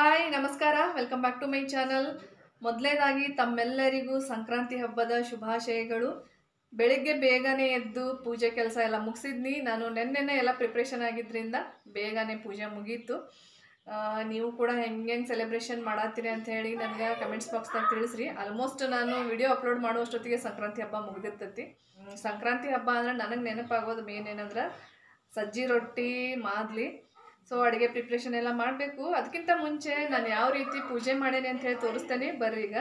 Hi ನಮಸ್ಕಾರ. Welcome back to my channel ಮೊದಲನೇದಾಗಿ ತಮ್ಮೆಲ್ಲರಿಗೂ ಸಂಕ್ರಾಂತಿ ಹಬ್ಬದ ಶುಭಾಶಯಗಳು. ಬೆಳಿಗ್ಗೆ ಬೇಗನೆ ಎದ್ದು ಪೂಜೆ ಕೆಲಸ ಎಲ್ಲ ಮುಗಿಸಿದ್ನಿ. ನಾನು ನೆನ್ನೆನೇ ಎಲ್ಲ ಪ್ರಿಪ್ರೇಷನ್ ಆಗಿದ್ದರಿಂದ ಬೇಗನೆ ಪೂಜೆ ಮುಗೀತು. ನೀವು ಕೂಡ ಹೆಂಗೆ ಹೆಂಗೆ ಸೆಲೆಬ್ರೇಷನ್ ಮಾಡತ್ತೀರಿ ಅಂತ ಹೇಳಿ ನನಗೆ ಕಮೆಂಟ್ಸ್ ಬಾಕ್ಸ್ದಾಗ ತಿಳಿಸ್ರಿ. ಆಲ್ಮೋಸ್ಟ್ ನಾನು ವಿಡಿಯೋ ಅಪ್ಲೋಡ್ ಮಾಡುವಷ್ಟೊತ್ತಿಗೆ ಸಂಕ್ರಾಂತಿ ಹಬ್ಬ ಮುಗಿದಿರ್ತೈತಿ. ಸಂಕ್ರಾಂತಿ ಹಬ್ಬ ಅಂದ್ರೆ ನನಗೆ ನೆನಪಾಗೋದು ಮೇನ್ ಏನಂದ್ರೆ ಸಜ್ಜಿ ರೊಟ್ಟಿ, ಮಾದ್ಲಿ. ಸೊ ಅಡುಗೆ ಪ್ರಿಪ್ರೇಷನ್ ಎಲ್ಲ ಮಾಡಬೇಕು. ಅದಕ್ಕಿಂತ ಮುಂಚೆ ನಾನು ಯಾವ ರೀತಿ ಪೂಜೆ ಮಾಡೇನೆ ಅಂತ ಹೇಳಿ ತೋರಿಸ್ತೇನೆ. ಬರ್ರಿ ಈಗ.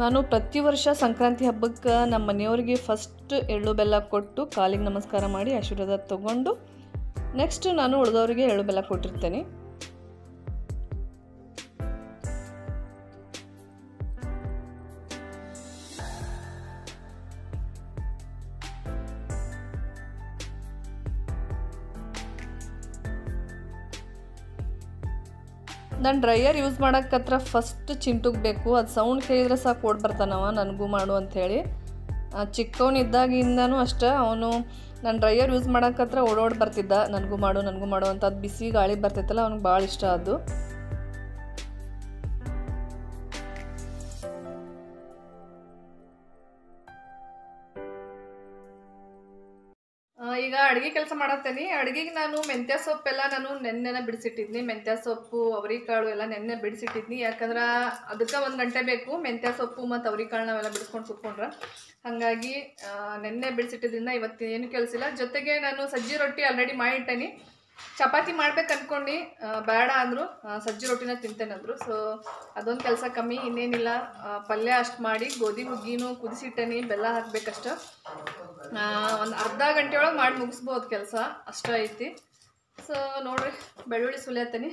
ನಾನು ಪ್ರತಿ ವರ್ಷ ಸಂಕ್ರಾಂತಿ ಹಬ್ಬಕ್ಕೆ ನಮ್ಮ ಮನೆಯವ್ರಿಗೆ ಫಸ್ಟ್ ಎಳ್ಳು ಬೆಲ್ಲ ಕೊಟ್ಟು ಕಾಲಿಗೆ ನಮಸ್ಕಾರ ಮಾಡಿ ಆಶೀರ್ವಾದ ತಗೊಂಡು ನೆಕ್ಸ್ಟ್ ನಾನು ಉಳಿದವರಿಗೆ ಎಳ್ಳು ಬೆಲ್ಲ ಕೊಟ್ಟಿರ್ತೇನೆ. ನಾನು ಡ್ರೈಯರ್ ಯೂಸ್ ಮಾಡೋಕ್ಕತ್ರ ಫಸ್ಟ್ ಚಿಂಟುಗೆ ಬೇಕು. ಅದು ಸೌಂಡ್ ಕೇಳಿದ್ರೆ ಸಾಕು ಓಡ್ ಬರ್ತಾನವ, ನನಗೂ ಮಾಡು ಅಂಥೇಳಿ ಚಿಕ್ಕವನಿದ್ದಾಗಿಂದನೂ ಅಷ್ಟೇ, ಅವನು ನಾನು ಡ್ರೈಯರ್ ಯೂಸ್ ಮಾಡೋಕ್ಕತ್ರ ಓಡೋಡಿ ಬರ್ತಿದ್ದ. ನನಗೂ ಮಾಡು ನನಗೂ ಮಾಡು ಅಂತ ಅದು ಬಿಸಿ ಗಾಳಿ ಬರ್ತೈತಲ್ಲ ಅವ್ನಿಗೆ ಭಾಳ ಇಷ್ಟ ಅದು ಅಡುಗೆ ಕೆಲಸ ಮಾಡತ್ತೇನೆ. ಅಡುಗೆಗೆ ನಾನು ಮೆಂತ್ಯ ಸೊಪ್ಪೆಲ್ಲ ನಾನು ನೆನ್ನೆನ ಬಿಡಿಸಿಟ್ಟಿದ್ನಿ. ಮೆಂತ್ಯ ಸೊಪ್ಪು, ಅವರಿಕಾಳು ಎಲ್ಲ ನೆನ್ನೆ ಬಿಡಿಸಿಟ್ಟಿದ್ನಿ. ಯಾಕಂದ್ರೆ ಅದಕ್ಕೆ ಒಂದು ಗಂಟೆ ಬೇಕು. ಮೆಂತ್ಯ ಸೊಪ್ಪು ಮತ್ತು ಅವರಿಕಾಳು ನಾವೆಲ್ಲ ಬಿಡಿಸ್ಕೊಂಡು ಕುತ್ಕೊಂಡ್ರೆ ಹಾಗಾಗಿ ನೆನ್ನೆ ಬಿಡಿಸಿಟ್ಟಿದ್ರಿಂದ ಇವತ್ತು ಏನು ಕೆಲಸ ಇಲ್ಲ. ಜೊತೆಗೆ ನಾನು ಸಜ್ಜಿ ರೊಟ್ಟಿ ಆಲ್ರೆಡಿ ಮಾಡಿಟ್ಟೇನೆ. ಚಪಾತಿ ಮಾಡ್ಬೇಕು ಅಂದ್ಕೊಂಡು ಬೇಡ ಅಂದರು. ಸಜ್ಜಿ ರೊಟ್ಟಿನ ತಿಂತೇನೆ ಅಂದರು. ಸೊ ಅದೊಂದು ಕೆಲಸ ಕಮ್ಮಿ. ಇನ್ನೇನಿಲ್ಲ. ಪಲ್ಯ ಅಷ್ಟು ಮಾಡಿ ಗೋಧಿ, ಹುಗ್ಗಿನೂ ಕುದಿಸಿಟ್ಟೇನಿ. ಬೆಲ್ಲ ಹಾಕ್ಬೇಕಷ್ಟು. ಒಂದು ಅರ್ಧ ಗಂಟೆ ಒಳಗೆ ಮಾಡಿ ಮುಗಿಸ್ಬೋದು ಕೆಲಸ. ಅಷ್ಟ ಐತಿ. ಸೊ ನೋಡ್ರಿ, ಬೆಳ್ಳುಳ್ಳಿ ಸುಲಿಯತ್ತೀನಿ.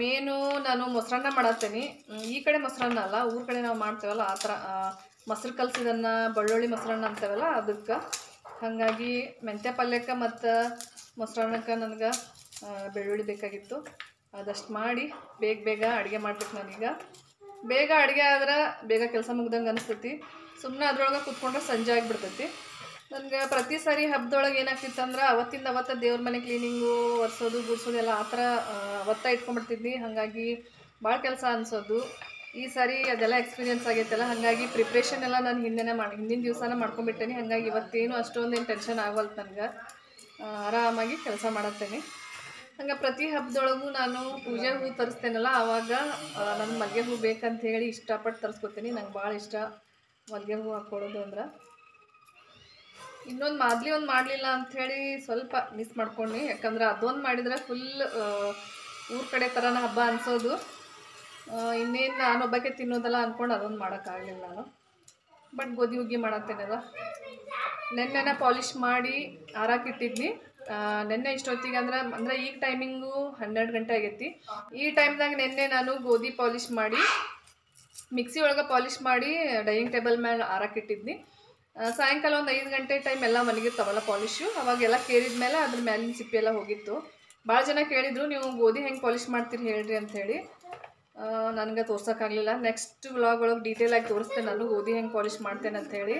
ಮೇನು ನಾನು ಮೊಸರನ್ನ ಮಾಡತ್ತೀನಿ. ಈ ಕಡೆ ಮೊಸರನ್ನ ಅಲ್ಲ, ಊರ ಕಡೆ ನಾವು ಮಾಡ್ತೇವಲ್ಲ, ಆ ಥರ ಮೊಸರು ಕಲ್ಸಿದನ್ನ ಬೆಳ್ಳುಳ್ಳಿ ಮೊಸರನ್ನ ಅಂತೇವಲ್ಲ, ಅದಕ್ಕೆ. ಹಾಗಾಗಿ ಮೆಂತ್ಯ ಪಲ್ಯಕ್ಕೆ ಮತ್ತು ಮೊಸರನ್ನಕ್ಕೆ ನನಗೆ ಬೆಳ್ಳುಳ್ಳಿ ಬೇಕಾಗಿತ್ತು. ಅದಷ್ಟು ಮಾಡಿ ಬೇಗ ಬೇಗ ಅಡುಗೆ ಮಾಡ್ಬೇಕು ನಾನೀಗ. ಬೇಗ ಅಡುಗೆ ಆದ್ರೆ ಬೇಗ ಕೆಲಸ ಮುಗ್ದಂಗೆ ಅನಿಸ್ತೈತಿ. ಸುಮ್ಮನೆ ಅದ್ರೊಳಗೆ ಕುತ್ಕೊಂಡ್ರೆ ಸಂಜೆ ಆಗಿಬಿಡ್ತೈತಿ. ನನಗೆ ಪ್ರತಿ ಸಾರಿ ಹಬ್ಬದೊಳಗೆ ಏನಾಗ್ತಿತ್ತು ಅಂದ್ರೆ ಅವತ್ತಿಂದ ಅವತ್ತ ದೇವ್ರ ಮನೆ ಕ್ಲೀನಿಂಗು ಒರೆಸೋದು ಗುಡ್ಸೋದು ಎಲ್ಲ ಆ ಥರ ಒತ್ತ ಇಟ್ಕೊಂಡ್ಬಿಡ್ತಿದ್ವಿ ಹಾಗಾಗಿ ಭಾಳ ಕೆಲಸ ಅನಿಸೋದು. ಈ ಸಾರಿ ಅದೆಲ್ಲ ಎಕ್ಸ್ಪೀರಿಯನ್ಸ್ ಆಗೈತಲ್ಲ, ಹಾಗಾಗಿ ಪ್ರಿಪ್ರೇಷನ್ ಎಲ್ಲ ನಾನು ಹಿಂದೆನೇ ಮಾಡಿ, ಹಿಂದಿನ ದಿವಸನೇ ಮಾಡ್ಕೊಂಡ್ಬಿಟ್ಟೇನಿ. ಹಾಗಾಗಿ ಇವತ್ತೇನು ಅಷ್ಟೊಂದೇನು ಟೆನ್ಷನ್ ಆಗವಲ್ತು ನನಗೆ. ಆರಾಮಾಗಿ ಕೆಲಸ ಮಾಡತ್ತೇನೆ. ಹಂಗೆ ಪ್ರತಿ ಹಬ್ಬದೊಳಗೂ ನಾನು ಪೂಜೆ ಹೂ ತರಿಸ್ತೇನಲ್ಲ ಆವಾಗ ನನ್ನ ಮಲ್ಲಿಗೆ ಹೂ ಬೇಕಂತ ಹೇಳಿ ಇಷ್ಟಪಟ್ಟು ತರಿಸ್ಕೊತೀನಿ. ನಂಗೆ ಭಾಳ ಇಷ್ಟ ಮಲ್ಲಿಗೆ ಹೂ ಹಾಕೊಳ್ಳೋದು ಅಂದ್ರೆ. ಇನ್ನೊಂದು ಮಾದಲಿ ಒಂದು ಮಾಡಲಿಲ್ಲ ಅಂಥೇಳಿ ಸ್ವಲ್ಪ ಮಿಸ್ ಮಾಡ್ಕೊಂಡು ಯಾಕಂದ್ರೆ ಅದೊಂದು ಮಾಡಿದರೆ ಫುಲ್ ಊರ ಕಡೆ ಥರನ ಹಬ್ಬ ಅನಿಸೋದು. ಇನ್ನೇನು ನಾನೊಬ್ಬಕ್ಕೆ ತಿನ್ನೋದಲ್ಲ ಅಂದ್ಕೊಂಡು ಅದೊಂದು ಮಾಡೋಕ್ಕಾಗಲಿಲ್ಲ ನಾನು. ಬಟ್ ಗೋಧಿ ಹುಗ್ಗಿ ಮಾಡತ್ತೇನಲ್ಲ. ನೆನ್ನೆನ ಪಾಲಿಷ್ ಮಾಡಿ ಆರಾಕಿಟ್ಟಿದ್ನಿ ನೆನ್ನೆ ಇಷ್ಟೊತ್ತಿಗೆ ಅಂದ್ರೆ ಅಂದ್ರೆ ಈಗ ಟೈಮಿಂಗು ಹನ್ನೆರಡು ಗಂಟೆ ಆಗೈತಿ. ಈ ಟೈಮ್ದಾಗ ನೆನ್ನೆ ನಾನು ಗೋಧಿ ಪಾಲಿಷ್ ಮಾಡಿ, ಮಿಕ್ಸಿ ಒಳಗೆ ಪಾಲಿಷ್ ಮಾಡಿ ಡೈನಿಂಗ್ ಟೇಬಲ್ ಮೇಲೆ ಆರಾಕಿಟ್ಟಿದ್ನಿ ಸಾಯಂಕಾಲ ಒಂದು ಐದು ಗಂಟೆ ಟೈಮ್ ಎಲ್ಲ ಮಲಗಿರ್ತಾವಲ್ಲ ಪಾಲಿಶು, ಅವಾಗೆಲ್ಲ ಕೇರಿದ ಮೇಲೆ ಅದ್ರ ಮ್ಯಾಲಿನ ಸಿಪ್ಪೆ ಎಲ್ಲ ಹೋಗಿತ್ತು. ಭಾಳ ಜನ ಕೇಳಿದ್ರು, ನೀವು ಗೋಧಿ ಹೆಂಗೆ ಪಾಲಿಶ್ ಮಾಡ್ತೀರಿ ಹೇಳ್ರಿ ಅಂಥೇಳಿ ನನಗೆ ತೋರ್ಸೋಕ್ಕಾಗಲಿಲ್ಲ ನೆಕ್ಸ್ಟ್ ವ್ಲಾಗ್ ಒಳಗೆ ಡೀಟೇಲ್ ಆಗಿ ತೋರಿಸ್ತೇನೆ, ನಾನು ಗೋಧಿ ಹೆಂಗೆ ಪಾಲಿಶ್ ಮಾಡ್ತೇನೆ ಅಂಥೇಳಿ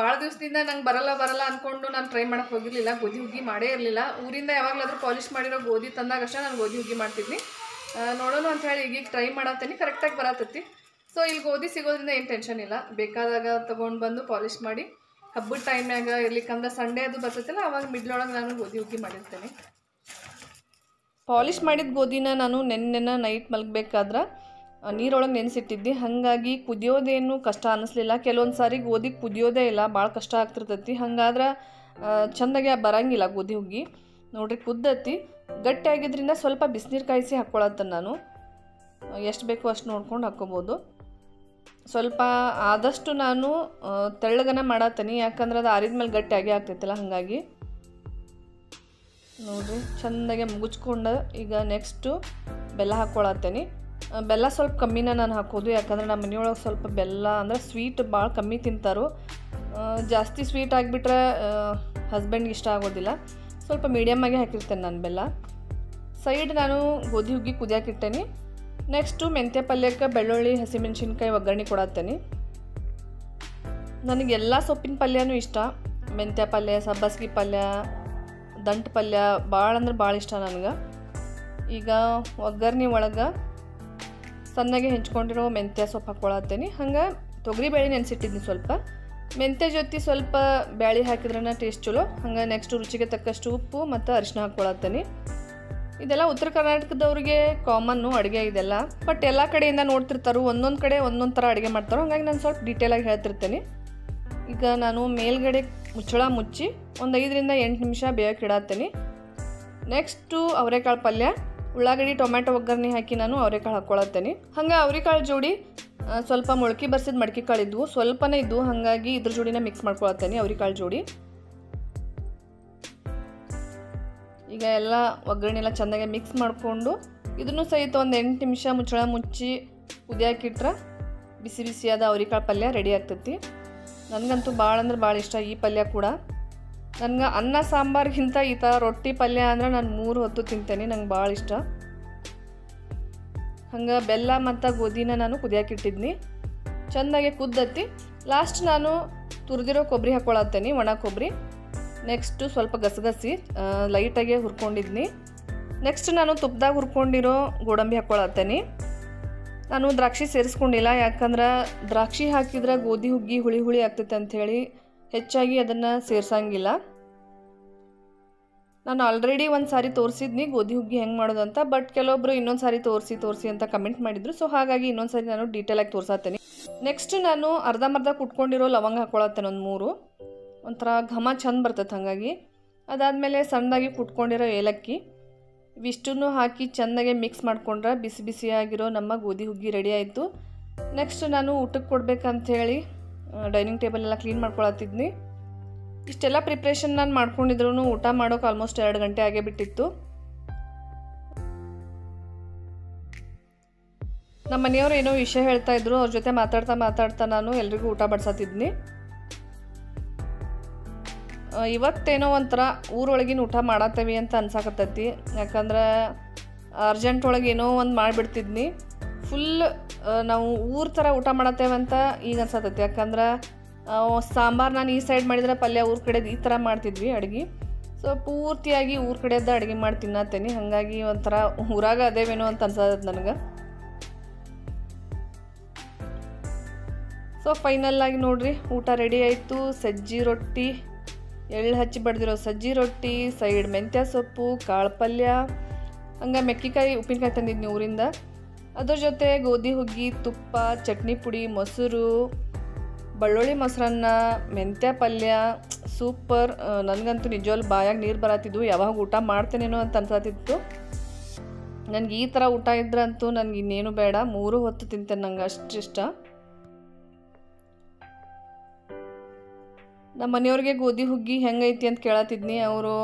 ಭಾಳ ದಿವಸದಿಂದ ನಂಗೆ ಬರಲ್ಲ ಬರಲ್ಲ ಅಂದ್ಕೊಂಡು ನಾನು ಟ್ರೈ ಮಾಡೋಕ್ಕೆ ಹೋಗಿರಲಿಲ್ಲ, ಗೋಧಿ ಹುಗ್ಗಿ ಮಾಡೇ ಇರಲಿಲ್ಲ. ಊರಿಂದ ಯಾವಾಗಲಾದರೂ ಪಾಲಿಶ್ ಮಾಡಿರೋ ಗೋಧಿ ತಂದಾಗ ಅಷ್ಟೇ ನಾನು ಗೋಧಿ ಹುಗ್ಗಿ ಮಾಡ್ತಿದ್ವಿ ನೋಡೋಣ ಅಂತ ಹೇಳಿ ಈಗೀಗ ಟ್ರೈ ಮಾಡತ್ತೀನಿ ಕರೆಕ್ಟಾಗಿ ಬರತ್ತೈತಿ ಸೊ ಇಲ್ಲಿ ಗೋಧಿ ಸಿಗೋದ್ರಿಂದ ಏನು ಟೆನ್ಷನ್ ಇಲ್ಲ. ಬೇಕಾದಾಗ ತೊಗೊಂಡು ಬಂದು ಪಾಲಿಶ್ ಮಾಡಿ, ಹಬ್ಬದ ಟೈಮ್ನಾಗ ಇರ್ಲಿಕ್ಕಂದ್ರೆ ಸಂಡೇ ಅದು ಬರ್ತೈತಲ್ಲ, ಅವಾಗ ಮಿಡ್ಲೊಳಗೆ ನಾನು ಗೋಧಿ ಹುಗ್ಗಿ ಮಾಡಿರ್ತೇನೆ. ಪಾಲಿಶ್ ಮಾಡಿದ ಗೋಧಿನ ನಾನು ನೆನ್ನೆನ ನೈಟ್ ಮಲಗಬೇಕಾದ್ರೆ ನೀರೊಳಗೆ ನೆನೆಸಿಟ್ಟಿದ್ದೆ. ಹಾಗಾಗಿ ಕುದಿಯೋದೇನು ಕಷ್ಟ ಅನ್ನಿಸ್ಲಿಲ್ಲ ಕೆಲವೊಂದು ಸಾರಿ ಗೋಧಿ ಕುದಿಯೋದೇ ಇಲ್ಲ. ಭಾಳ ಕಷ್ಟ ಆಗ್ತಿರ್ತೈತಿ. ಹಂಗಾದ್ರೆ ಚಂದಾಗಿ ಬರಂಗಿಲ್ಲ ಗೋಧಿ ಹುಗ್ಗಿ. ನೋಡ್ರಿ, ಕುದ್ದತಿ. ಗಟ್ಟಿ ಆಗಿದ್ರಿಂದ ಸ್ವಲ್ಪ ಬಿಸಿನೀರು ಕಾಯಿಸಿ ಹಾಕ್ಕೊಳತ್ತೆ ನಾನು. ಎಷ್ಟು ಬೇಕೋ ಅಷ್ಟು ನೋಡ್ಕೊಂಡು ಹಾಕ್ಕೊಬೋದು ಸ್ವಲ್ಪ ಆದಷ್ಟು ನಾನು ತೆಳ್ಳಗನ ಮಾಡತ್ತೀನಿ. ಯಾಕಂದ್ರೆ ಅದು ಆರಿದ ಮೇಲೆ ಗಟ್ಟಿಯಾಗಿ ಆಗೇ ಆಗ್ತೈತಲ್ಲ, ಹಾಗಾಗಿ. ನೋಡಿರಿ, ಚೆಂದಾಗೆ ಮುಗಿಸ್ಕೊಂಡು ಈಗ ನೆಕ್ಸ್ಟು ಬೆಲ್ಲ ಹಾಕ್ಕೊಳತ್ತೇನೆ ಬೆಲ್ಲ ಸ್ವಲ್ಪ ಕಮ್ಮಿನ ನಾನು ಹಾಕೋದು, ಯಾಕಂದ್ರೆ ನಮ್ಮ ಮನೆಯೊಳಗೆ ಸ್ವಲ್ಪ ಬೆಲ್ಲ ಅಂದರೆ ಸ್ವೀಟ್ ಭಾಳ ಕಮ್ಮಿ ತಿಂತಾರೋ. ಜಾಸ್ತಿ ಸ್ವೀಟ್ ಆಗಿಬಿಟ್ರೆ ಹಸ್ಬೆಂಡ್ಗೆ ಇಷ್ಟ ಆಗೋದಿಲ್ಲ. ಸ್ವಲ್ಪ ಮೀಡಿಯಮ್ಮಾಗೆ ಹಾಕಿರ್ತೇನೆ ನಾನು ಬೆಲ್ಲ. ಸೈಡ್ ನಾನು ಗೋಧಿ ಹುಗ್ಗಿ ಕುದಿಯಾಕಿಟ್ಟೇನೆ ನೆಕ್ಸ್ಟು ಮೆಂತ್ಯ ಪಲ್ಯಕ್ಕೆ ಬೆಳ್ಳುಳ್ಳಿ, ಹಸಿಮೆಣ್ಸಿನ್ಕಾಯಿ ಒಗ್ಗರಣೆ ಕೊಡತ್ತೇನೆ. ನನಗೆ ಎಲ್ಲ ಸೊಪ್ಪಿನ ಪಲ್ಯನೂ ಇಷ್ಟ. ಮೆಂತ್ಯ ಪಲ್ಯ, ಸಬ್ಬಸ್ಗಿ ಪಲ್ಯ, ದಂಟು ಪಲ್ಯ ಭಾಳ ಅಂದ್ರೆ ಭಾಳ ಇಷ್ಟ ನನಗೆ. ಈಗ ಒಗ್ಗರಣೆ ಒಳಗೆ ಸಣ್ಣಗೆ ಹೆಂಚ್ಕೊಂಡಿರೋ ಮೆಂತ್ಯ ಸೊಪ್ಪು ಹಾಕ್ಕೊಳತ್ತೀನಿ ಹಂಗೆ ತೊಗರಿಬೇಳೆ ನೆನೆಸಿಟ್ಟಿದ್ದೀನಿ ಸ್ವಲ್ಪ. ಮೆಂತ್ಯ ಜೊತೆ ಸ್ವಲ್ಪ ಬ್ಯಾಳಿ ಹಾಕಿದ್ರನ ಟೇಸ್ಟ್ ಚಲೋ. ಹಂಗೆ ನೆಕ್ಸ್ಟ್ ರುಚಿಗೆ ತಕ್ಕಷ್ಟು ಉಪ್ಪು ಮತ್ತು ಅರಿಶಿನ ಹಾಕ್ಕೊಳತ್ತೀನಿ ಇದೆಲ್ಲ ಉತ್ತರ ಕರ್ನಾಟಕದವ್ರಿಗೆ ಕಾಮನ್ನು ಅಡುಗೆ ಇದೆಲ್ಲ. ಬಟ್ ಎಲ್ಲ ಕಡೆಯಿಂದ ನೋಡ್ತಿರ್ತಾರೋ, ಒಂದೊಂದು ಕಡೆ ಒಂದೊಂದು ಥರ ಅಡುಗೆ ಮಾಡ್ತಾರೋ, ಹಾಗಾಗಿ ನಾನು ಸ್ವಲ್ಪ ಡೀಟೇಲಾಗಿ ಹೇಳ್ತಿರ್ತೇನೆ. ಈಗ ನಾನು ಮೇಲ್ಗಡೆ ಮುಚ್ಚಳ ಮುಚ್ಚಿ ಒಂದು ಐದರಿಂದ ಎಂಟು ನಿಮಿಷ ಬೇಯಕ್ಕೆ ಇಡತ್ತೇನೆ. ನೆಕ್ಸ್ಟು ಅವರೆಕಾಳು ಪಲ್ಯ. ಉಳ್ಳಾಗಡ್ಡಿ, ಟೊಮ್ಯಾಟೊ ಒಗ್ಗರಣೆ ಹಾಕಿ ನಾನು ಅವರೆಕಾಳು ಹಾಕ್ಕೊಳತ್ತೇನೆ ಹಂಗೆ ಅವರೆಕಾಳು ಜೋಡಿ ಸ್ವಲ್ಪ ಮೊಳಕೆ ಬರ್ಸಿದ ಮಡಿಕೆ ಕಾಳು ಇದ್ವು. ಸ್ವಲ್ಪನೇ ಇದ್ವು, ಹಾಗಾಗಿ ಇದ್ರ ಜೋಡಿನ ಮಿಕ್ಸ್ ಮಾಡ್ಕೊಳತ್ತೇನೆ ಅವರೆಕಾಳು ಜೋಡಿ. ಈಗ ಎಲ್ಲ ಒಗ್ಗರಣೆ ಎಲ್ಲ ಚೆನ್ನಾಗಿ ಮಿಕ್ಸ್ ಮಾಡಿಕೊಂಡು, ಇದನ್ನು ಸಹಿತ ಒಂದು ಎಂಟು ನಿಮಿಷ ಮುಚ್ಚಳ ಮುಚ್ಚಿ ಕುದಿಯಾಕಿಟ್ರೆ ಬಿಸಿ ಬಿಸಿಯಾದ ಅವರಿಕಾಳು ಪಲ್ಯ ರೆಡಿ ಆಗ್ತೈತಿ. ನನಗಂತೂ ಭಾಳ ಅಂದ್ರೆ ಭಾಳ ಇಷ್ಟ ಈ ಪಲ್ಯ ಕೂಡ. ನನಗೆ ಅನ್ನ, ಸಾಂಬಾರ್ಗಿಂತ ಈ ಥರ ರೊಟ್ಟಿ ಪಲ್ಯ ಅಂದ್ರೆ ನಾನು ಮೂರು ಹೊತ್ತು ತಿಂತೇನೆ, ನಂಗೆ ಭಾಳ ಇಷ್ಟ. ಹಂಗೆ ಬೆಲ್ಲ ಮತ್ತು ಗೋಧಿನ ನಾನು ಕುದಿಯಾಕಿಟ್ಟಿದ್ನಿ ಚೆಂದಾಗೆ ಕುದ್ದತ್ತಿ ಲಾಸ್ಟ್ ನಾನು ತುರಿದಿರೋ ಕೊಬ್ಬರಿ ಹಾಕ್ಕೊಳತ್ತೇನೆ ಒಣ ಕೊಬ್ಬರಿ ನೆಕ್ಸ್ಟು ಸ್ವಲ್ಪ ಗಸಗಸಿ ಲೈಟಾಗಿ ಹುರ್ಕೊಂಡಿದ್ನಿ. ನೆಕ್ಸ್ಟ್ ನಾನು ತುಪ್ಪದಾಗ ಹುರ್ಕೊಂಡಿರೋ ಗೋಡಂಬಿ ಹಾಕ್ಕೊಳತ್ತೇನೆ ನಾನು ದ್ರಾಕ್ಷಿ ಸೇರಿಸ್ಕೊಂಡಿಲ್ಲ, ಯಾಕಂದ್ರೆ ದ್ರಾಕ್ಷಿ ಹಾಕಿದ್ರೆ ಗೋಧಿ ಹುಗ್ಗಿ ಹುಳಿ ಹುಳಿ ಆಗ್ತೈತೆ ಅಂಥೇಳಿ ಹೆಚ್ಚಾಗಿ ಅದನ್ನು ಸೇರ್ಸಂಗಿಲ್ಲ. ನಾನು ಆಲ್ರೆಡಿ ಒಂದು ಸಾರಿ ತೋರಿಸಿದ್ನಿ, ಗೋಧಿ ಹುಗ್ಗಿ ಹೆಂಗೆ ಮಾಡೋದು ಅಂತ ಬಟ್ ಕೆಲವೊಬ್ರು ಇನ್ನೊಂದು ಸಾರಿ ತೋರಿಸಿ ತೋರಿಸಿ ಅಂತ ಕಮೆಂಟ್ ಮಾಡಿದ್ರು. ಸೊ ಹಾಗಾಗಿ ಇನ್ನೊಂದು ಸಾರಿ ನಾನು ಡೀಟೇಲಾಗಿ ತೋರ್ಸತ್ತೇನೆ ನೆಕ್ಸ್ಟ್ ನಾನು ಅರ್ಧಂಬರ್ಧ ಕುಟ್ಕೊಂಡಿರೋ ಲವಂಗ ಹಾಕ್ಕೊಳತ್ತೇನೆ ಒಂದು ಮೂರು. ಒಂಥರ ಘಮ ಚಂದ ಬರ್ತೈತೆ ಹಾಗಾಗಿ. ಅದಾದಮೇಲೆ ಸಣ್ಣದಾಗಿ ಕುಟ್ಕೊಂಡಿರೋ ಏಲಕ್ಕಿ. ಇವಿಷ್ಟನ್ನು ಹಾಕಿ ಚೆಂದಾಗೆ ಮಿಕ್ಸ್ ಮಾಡಿಕೊಂಡ್ರೆ ಬಿಸಿ ಬಿಸಿಯಾಗಿರೋ ನಮ್ಮ ಗೋಧಿ ಹುಗ್ಗಿ ರೆಡಿ ಆಯಿತು. ನೆಕ್ಸ್ಟ್ ನಾನು ಊಟಕ್ಕೆ ಕೊಡ್ಬೇಕಂಥೇಳಿ ಡೈನಿಂಗ್ ಟೇಬಲ್ ಎಲ್ಲ ಕ್ಲೀನ್ ಮಾಡ್ಕೊಳತ್ತಿದ್ನಿ. ಇಷ್ಟೆಲ್ಲ ಪ್ರಿಪ್ರೇಷನ್ ನಾನು ಮಾಡ್ಕೊಂಡಿದ್ರು ಊಟ ಮಾಡೋಕೆ ಆಲ್ಮೋಸ್ಟ್ ಎರಡು ಗಂಟೆ ಆಗೇ ಬಿಟ್ಟಿತ್ತು. ನಮ್ಮ ಮನೆಯವ್ರು ಏನೋ ವಿಷಯ ಹೇಳ್ತಾ ಇದ್ರು, ಅವ್ರ ಜೊತೆ ಮಾತಾಡ್ತಾ ಮಾತಾಡ್ತಾ ನಾನು ಎಲ್ರಿಗೂ ಊಟ ಬಡ್ಸತ್ತಿದ್ನಿ. ಇವತ್ತೇನೋ ಒಂಥರ ಊರೊಳಗಿನ ಊಟ ಮಾಡತ್ತೇವಿ ಅಂತ ಅನ್ಸಾಕತ್ತೈತಿ. ಯಾಕಂದ್ರೆ ಅರ್ಜೆಂಟ್ ಒಳಗೆ ಏನೋ ಒಂದು ಮಾಡಿಬಿಡ್ತಿದ್ನಿ. ಫುಲ್ ನಾವು ಊರ ಥರ ಊಟ ಮಾಡತ್ತೇವಂತ ಈಗ ಅನ್ಸತ್ತೈತಿ. ಯಾಕಂದ್ರೆ ಸಾಂಬಾರು ನಾನು ಈ ಸೈಡ್ ಮಾಡಿದ್ರೆ ಪಲ್ಯ ಊರ ಕಡೆದು ಈ ಥರ ಮಾಡ್ತಿದ್ವಿ ಅಡುಗೆ. ಸೊ ಪೂರ್ತಿಯಾಗಿ ಊರ ಕಡೆದ ಅಡುಗೆ ಮಾಡಿ ತಿನ್ನತ್ತೇನೆ. ಹಾಗಾಗಿ ಒಂಥರ ಊರಾಗ ಅದೇವೇನೋ ಅಂತ ಅನ್ಸತ್ತೆ ನನಗೆ. ಸೊ ಫೈನಲ್ ಆಗಿ ನೋಡ್ರಿ. ಊಟ ರೆಡಿ ಆಯಿತು. ಸಜ್ಜಿ ರೊಟ್ಟಿ, ಎಳ್ಳು ಹಚ್ಚಿ ಬಡ್ದಿರೋ ಸಜ್ಜಿ ರೊಟ್ಟಿ ಸೈಡ್ ಮೆಂತ್ಯ ಸೊಪ್ಪು, ಕಾಳು ಪಲ್ಯ. ಹಂಗೆ ಮೆಕ್ಕಿಕಾಯಿ, ಉಪ್ಪಿನಕಾಯಿ ತಂದಿದ್ನಿ ಊರಿಂದ. ಅದ್ರ ಜೊತೆ ಗೋಧಿ ಹುಗ್ಗಿ, ತುಪ್ಪ, ಚಟ್ನಿ ಪುಡಿ, ಮೊಸರು, ಬೆಳ್ಳುಳ್ಳಿ ಮೊಸರನ್ನ, ಮೆಂತ್ಯ ಪಲ್ಯ, ಸೂಪರ್. ನನಗಂತೂ ನಿಜವಲ್ಲಿ ಬಾಯಾಗಿ ನೀರು ಬರತ್ತಿದ್ವು. ಯಾವಾಗ ಊಟ ಮಾಡ್ತೇನೇನೋ ಅಂತ ಅನ್ಸತ್ತಿತ್ತು. ನನಗೆ ಈ ಥರ ಊಟ ಇದ್ರಂತೂ ನನಗೆ ಇನ್ನೇನು ಬೇಡ. ಮೂರು ಹೊತ್ತು ತಿಂತೇನೆ ನಂಗೆ ಅಷ್ಟು ಇಷ್ಟ ನಮ್ಮ ಮನೆಯವ್ರಿಗೆ ಗೋಧಿ ಹುಗ್ಗಿ ಹೆಂಗೈತಿ ಅಂತ ಕೇಳತ್ತಿದ್ನಿ. ಅವರು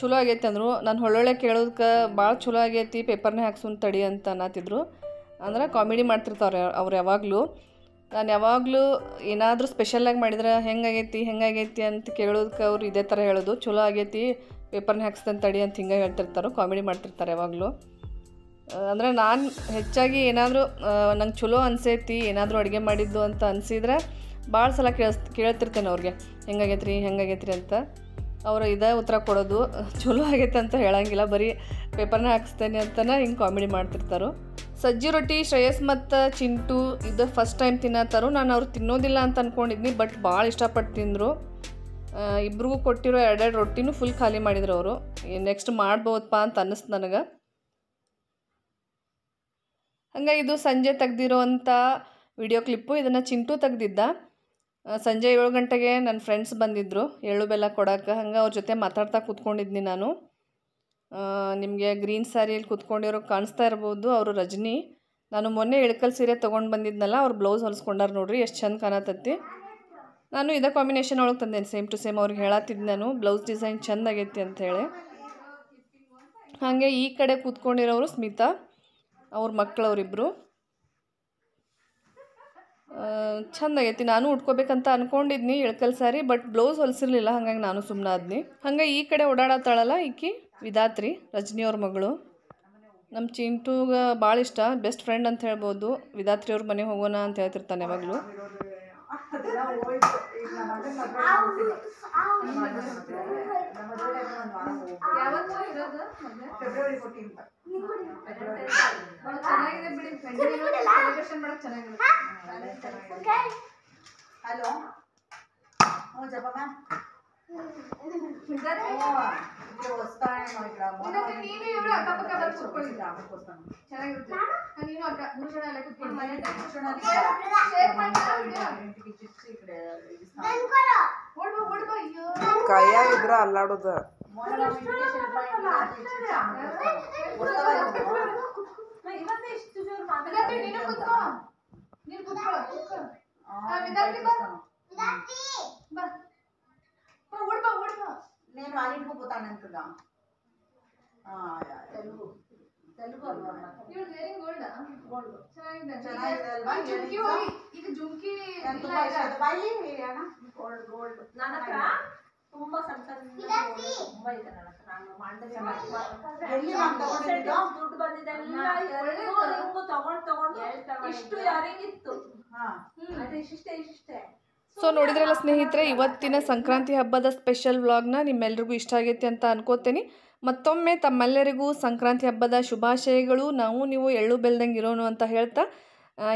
ಚಲೋ ಆಗೈತೆ ಅಂದರು. ನಾನು ಹೊಳ್ಳೊಳ್ಳೆ ಕೇಳೋದಕ್ಕೆ ಭಾಳ ಚಲೋ ಆಗೈತಿ, ಪೇಪರ್ನೇ ಹಾಕ್ಸೋನ್ ತಡಿ ಅಂತ ಅನ್ನತ್ತಿದ್ರು ಅಂದ್ರೆ ಕಾಮಿಡಿ ಮಾಡ್ತಿರ್ತಾರೆ ಅವ್ರು ಯಾವಾಗಲೂ. ನಾನು ಯಾವಾಗಲೂ ಏನಾದರೂ ಸ್ಪೆಷಲಾಗಿ ಮಾಡಿದ್ರೆ ಹೆಂಗಾಗೈತಿ ಹೆಂಗಾಗೈತಿ ಅಂತ ಕೇಳೋದಕ್ಕೆ ಅವ್ರು ಇದೇ ಥರ ಹೇಳೋದು. ಚಲೋ ಆಗೈತಿ, ಪೇಪರ್ನ ಹಾಕ್ಸ್ತಂತ ತಡಿ ಅಂತ ಹಿಂಗೆ ಹೇಳ್ತಿರ್ತಾರೆ, ಕಾಮಿಡಿ ಮಾಡ್ತಿರ್ತಾರೆ ಯಾವಾಗಲೂ. ಅಂದರೆ ನಾನು ಹೆಚ್ಚಾಗಿ ಏನಾದರೂ ನಂಗೆ ಚಲೋ ಅನ್ಸೈತಿ, ಏನಾದರೂ ಅಡುಗೆ ಮಾಡಿದ್ದು ಅಂತ ಅನಿಸಿದ್ರೆ ಭಾಳ ಸಲ ಕೇಳಿಸ್, ಕೇಳ್ತಿರ್ತೇನೆ ಅವ್ರಿಗೆ. ಹೆಂಗಾಗೈತ್ರಿ ಹೆಂಗಾಗೈತ್ರಿ ಅಂತ. ಅವರು ಇದೇ ಉತ್ತರ ಕೊಡೋದು. ಚಲೋ ಆಗೈತೆ ಅಂತ ಹೇಳಂಗಿಲ್ಲ. ಬರೀ ಪೇಪರ್ನ ಹಾಕಿಸ್ತೇನೆ ಅಂತಲೇ ಹಿಂಗೆ ಕಾಮಿಡಿ ಮಾಡ್ತಿರ್ತಾರೋ. ಸಜ್ಜಿ ರೊಟ್ಟಿ, ಶ್ರೇಯಸ್ ಮತ್ತು ಚಿಂಟು ಇದು ಫಸ್ಟ್ ಟೈಮ್ ತಿನ್ನತ್ತಾರೋ. ನಾನು ಅವ್ರು ತಿನ್ನೋದಿಲ್ಲ ಅಂತ ಅಂದ್ಕೊಂಡಿದ್ನಿ ಬಟ್ ಭಾಳ ಇಷ್ಟಪಟ್ಟು ತಿಂದರು. ಇಬ್ರಿಗೂ ಕೊಟ್ಟಿರೋ ಎರಡೆರಡು ರೊಟ್ಟಿನೂ ಫುಲ್ ಖಾಲಿ ಮಾಡಿದ್ರು ಅವರು. ನೆಕ್ಸ್ಟ್ ಮಾಡ್ಬೋದಪ್ಪ ಅಂತ ಅನ್ನಿಸ್ತು ನನಗೆ. ಹಂಗೆ ಇದು ಸಂಜೆ ತೆಗ್ದಿರೋವಂಥ ವಿಡಿಯೋ ಕ್ಲಿಪ್ಪು ಇದನ್ನು ಚಿಂಟು ತೆಗ್ದಿದ್ದ. ಸಂಜೆ ಏಳು ಗಂಟೆಗೆ ನನ್ನ ಫ್ರೆಂಡ್ಸ್ ಬಂದಿದ್ದರು ಎಳ್ಳು ಬೆಲ್ಲ ಕೊಡೋಕೆ ಹಂಗೆ ಅವ್ರ ಜೊತೆ ಮಾತಾಡ್ತಾ ಕೂತ್ಕೊಂಡಿದ್ನಿ ನಾನು. ನಿಮಗೆ ಗ್ರೀನ್ ಸ್ಯಾರಿಯಲ್ಲಿ ಕೂತ್ಕೊಂಡಿರೋ ಕಾಣಿಸ್ತಾ ಇರ್ಬೋದು ಅವರು ರಜನಿ. ನಾನು ಮೊನ್ನೆ ಇಳ್ಕಲ್ ಸೀರೆ ತೊಗೊಂಡು ಬಂದಿದ್ನಲ್ಲ, ಅವ್ರು ಬ್ಲೌಸ್ ಹೊಲಿಸ್ಕೊಂಡಾರ ನೋಡ್ರಿ, ಎಷ್ಟು ಚಂದ ಕಾಣತತ್ತಿ ನಾನು ಇದೇ ಕಾಂಬಿನೇಷನ್ ಒಳಗೆ ತಂದೇನೆ ಸೇಮ್ ಟು ಸೇಮ್ ಅವ್ರಿಗೆ ಹೇಳತ್ತಿದ್ದು ನಾನು. ಬ್ಲೌಸ್ ಡಿಸೈನ್ ಚೆಂದಾಗೈತಿ ಅಂಥೇಳಿ ಹಾಗೆ ಈ ಕಡೆ ಕೂತ್ಕೊಂಡಿರೋರು ಸ್ಮಿತಾ, ಅವ್ರ ಮಕ್ಕಳು ಅವರಿಬ್ಬರು ಚಂದ ಆಗೈತಿ. ನಾನು ಉಟ್ಕೋಬೇಕಂತ ಅನ್ಕೊಂಡಿದ್ನಿ ಇಳ್ಕಲ್ ಸಾರಿ ಬಟ್ ಬ್ಲೌಸ್ ಹೊಲಿಸಿರ್ಲಿಲ್ಲ, ಹಾಗಾಗಿ ನಾನು ಸುಮ್ಮನೆ ಆದ್ನಿ. ಹಂಗೆ ಈ ಕಡೆ ಓಡಾಡತ್ತಾಳಲ್ಲ ಈಕಿ, ವಿಧಾತ್ರಿ ರಜನಿಯವ್ರ ಮಗಳು. ನಮ್ಮ ಚಿಂಟುಗೆ ಭಾಳ ಇಷ್ಟ ಬೆಸ್ಟ್ ಫ್ರೆಂಡ್ ಅಂತ ಹೇಳ್ಬೋದು. ವಿಧಾತ್ರಿ ಅವ್ರ ಮನೆಗೆ ಹೋಗೋಣ ಅಂತ ಹೇಳ್ತಿರ್ತಾನೆ ಯಾವಾಗಲೂ. ஹலோ மூஞ்ச பாப்பா ನೀನು ಇವಳು ಅಕ್ಕಪಕ್ಕ ಬಂದು ಕುತ್ಕೊಂಡಿದ್ದ ಚೆನ್ನಾಗಿರುತ್ತೆ ನೀನು ಅಕ್ಕ ಭೂಷಣ ಎಲ್ಲ ಕುತ್ಕೊಂಡು ಮನೆ ಹೊಡ್ಬೋ ಹೊಡ್ಬೋ ಅಯ್ಯೋ ಕೈಯಾಗಿದ್ರ ಅಲ್ಲಾಡೋದು ಇವತ್ತೇ ಇಷ್ಟು ಜೋರು ಮಾತಾಡ್ತೀನಿ ನೀನು ಕುತ್ಕೋ ನೀನು ಕುತ್ಕೋ నేను వాళ్ళ ఇంటికి పోతాను అంటున్నా తెలుగు తెలుగు ಈಗ ಜುಮ್ಕಿ ఎంత ಬಾಯಿ ಗೋಲ್ಡ್ ಗೋಲ್ಡ್ ನನ್ನ ಹತ್ರ ತುಂಬಾ ಸಣ್ಣ ಸಣ್ಣ ತುಂಬಾ ಇದೆ ನನ್ನ ಹತ್ರ ನಾನು ಮಂಡ್ಯದಲ್ಲಿ ಮಾಡ್ತೀನಿ. ಎಲ್ಲಿ ನಾನು ತಗೊಂಡಿದ್ದು ದುಡ್ಡು ಬಂದಿದ್ದೆಲ್ಲ ರಿಂಗು ರಿಂಗು ತಗೊಂಡ್ ತಗೊಂಡು ಇಷ್ಟು ಯಾರಿಗಿತ್ತು? ಇತ್ತು ಇಷ್ಟೇ ಇಷ್ಟಿಷ್ಟೇ ಸೊ ನೋಡಿದ್ರಲ್ಲ ಸ್ನೇಹಿತರೆ ಇವತ್ತಿನ ಸಂಕ್ರಾಂತಿ ಹಬ್ಬದ ಸ್ಪೆಷಲ್ ವ್ಲಾಗ್ನ ನಿಮ್ಮೆಲ್ರಿಗೂ ಇಷ್ಟ ಆಗೈತೆ ಅಂತ ಅನ್ಕೋತೀನಿ. ಮತ್ತೊಮ್ಮೆ ತಮ್ಮೆಲ್ಲರಿಗೂ ಸಂಕ್ರಾಂತಿ ಹಬ್ಬದ ಶುಭಾಶಯಗಳು. ನಾವು ನೀವು ಎಳ್ಳು ಬೆಲ್ದಂಗೆ ಇರೋನು ಅಂತ ಹೇಳ್ತಾ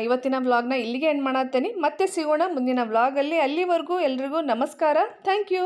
ಇವತ್ತಿನ ವ್ಲಾಗ್ನ ಇಲ್ಲಿಗೆ ಎಂಡ್ ಮಾಡತ್ತೇನೆ ಮತ್ತೆ ಸಿಗೋಣ ಮುಂದಿನ ವ್ಲಾಗಲ್ಲಿ ಅಲ್ಲಿವರೆಗೂ ಎಲ್ರಿಗೂ ನಮಸ್ಕಾರ. Thank you